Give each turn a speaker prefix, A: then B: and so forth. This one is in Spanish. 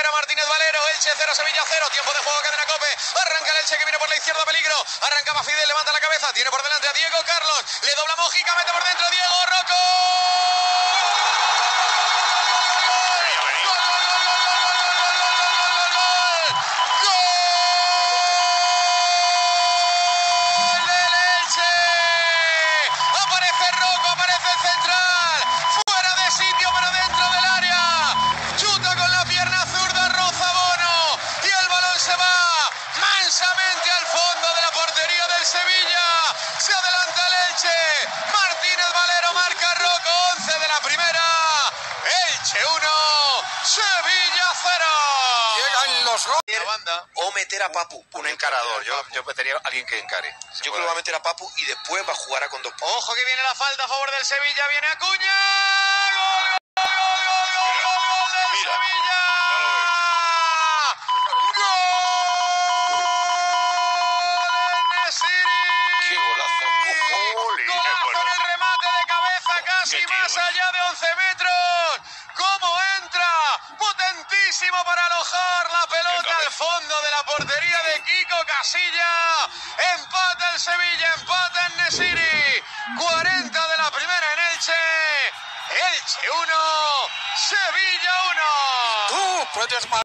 A: primera Martínez Valero, Elche 0, Sevilla 0, tiempo de juego cadena cope, arranca el Elche que viene por la izquierda, peligro, arrancaba Fidel, levanta la cabeza, tiene por delante a Diego Carlos, le dobla Mojica, mete por dentro 1, Sevilla 0.
B: Llegan los goles.
A: Banda.
C: o meter a Papu.
B: Un encarador. Yo, yo metería a alguien que encare. Se
C: Yo creo que va a meter a Papu y después va a jugar a con dos puntos.
A: Ojo que viene la falta a favor del Sevilla, viene Acuña. ¡Gol, gol, gol, gol, gol, gol, gol del
B: Mira,
A: Sevilla! ¡Gol
B: golazo.
A: Golazo el remate de cabeza, casi más
B: eh.
A: allá de 11 metros. Potentísimo para alojar la pelota al fondo de la portería de Kiko Casilla. Empata el Sevilla, empata en Nesiri. 40 de la primera en Elche. Elche 1, Sevilla 1.
B: Tú puedes